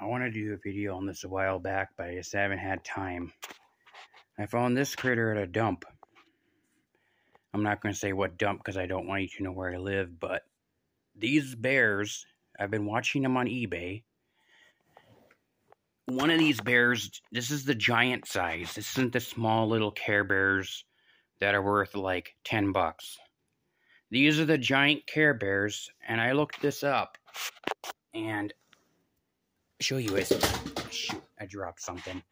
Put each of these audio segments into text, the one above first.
I wanted to do a video on this a while back, but I just haven't had time. I found this critter at a dump. I'm not going to say what dump because I don't want you to know where I live, but these bears, I've been watching them on eBay. One of these bears, this is the giant size. This isn't the small little Care Bears that are worth like 10 bucks. These are the giant Care Bears, and I looked this up, and show you his shoot i dropped something.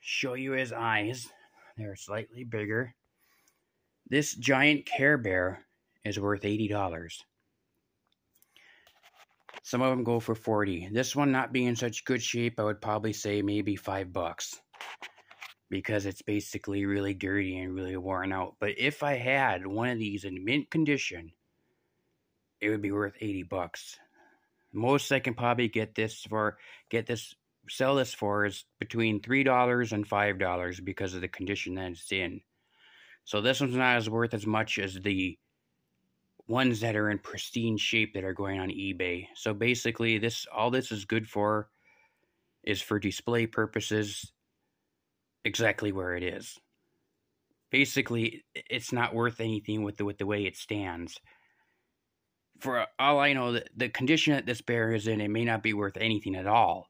Show you his eyes. They're slightly bigger. This giant care bear is worth $80 some of them go for 40 this one not being in such good shape i would probably say maybe five bucks. Because it's basically really dirty and really worn out. But if i had one of these in mint condition it would be worth 80 bucks most I can probably get this for get this sell this for is between three dollars and five dollars because of the condition that it's in. So this one's not as worth as much as the ones that are in pristine shape that are going on eBay. So basically this all this is good for is for display purposes exactly where it is. Basically it's not worth anything with the with the way it stands for all I know, the, the condition that this bear is in, it may not be worth anything at all.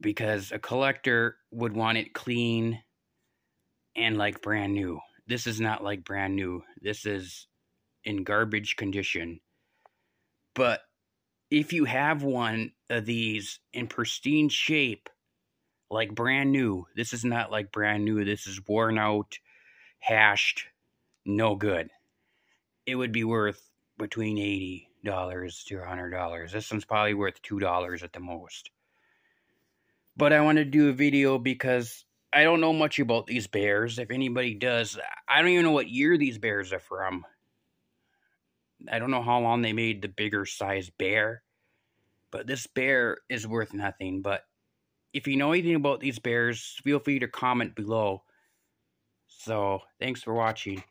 Because a collector would want it clean and like brand new. This is not like brand new. This is in garbage condition. But if you have one of these in pristine shape, like brand new, this is not like brand new. This is worn out, hashed, no good. It would be worth between eighty dollars to a hundred dollars. This one's probably worth two dollars at the most. But I want to do a video because I don't know much about these bears. If anybody does, I don't even know what year these bears are from. I don't know how long they made the bigger size bear. But this bear is worth nothing. But if you know anything about these bears, feel free to comment below. So, thanks for watching.